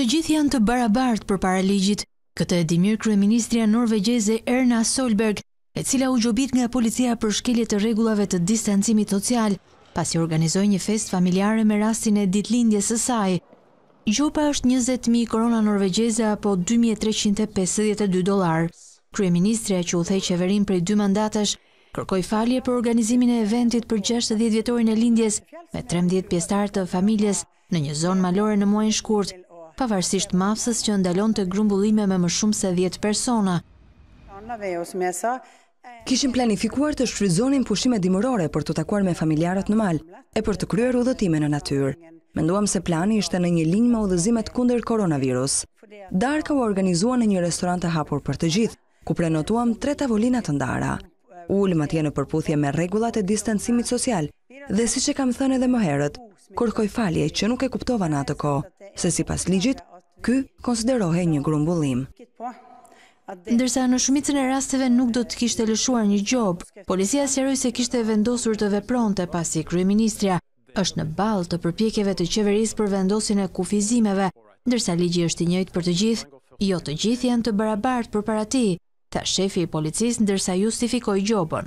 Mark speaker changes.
Speaker 1: Të gjithë janë të barabartë përpara ligjit. Këtë e di mirë kryeministrja norvegjeze Erna Solberg, e cila u gjobit nga policia për shkelje të rregullave të distancimit social, pasi organizoi një festë familjare me rastin e ditëlindjes së saj. Gjoba është njëzet mijë korona norvegjeze apo dy mijë e treqind e pesëdhjetë e dy dollarë. Kryeministrja që udhëheq qeverinë prej dy mandatash, kërkoi falje për organizimin e eventit për gjashtëdhjetë vjetorin e lindjes me trembëdhjetë pjesëtarë të familjes, në një zonë malore në muajin shkurt, pavarësisht masës që ndalonte grumbullime me më shumë se dhjetë persona.
Speaker 2: Kishim planifikuar të shfrytëzonim pushimet dimërore për t'u takuar me familjarët në mal e për të kryer udhëtime në natyrë. Menduam se plani ishte në një linjë me udhëzimet kundër koronavirus. Darka u organizua në një restorant të hapur për të gjithë, ku prenotuam tre tavolina të ndara. U ulëm atje në përputhje me rregullat e distancimit social dhe siç e kam thënë edhe më herët, kërkoj falje që nuk e kuptova në atë kohë, se sipas ligjit, ky konsiderohej një grumbullim.
Speaker 1: Ndërsa në shumicën e rasteve nuk do të kishte lëshuar një gjobë, policia sqaroi se kishte vendosur të vepronte pasi kryeministrja është në ballë të përpjekjeve të qeverisë për vendosjen e kufizimeve, ndërsa ligji është i njëjtë për të gjithë, jo të gjithë janë të barabartë përpara tij, tha shefi i policisë ndërsa justifikoi gjobën.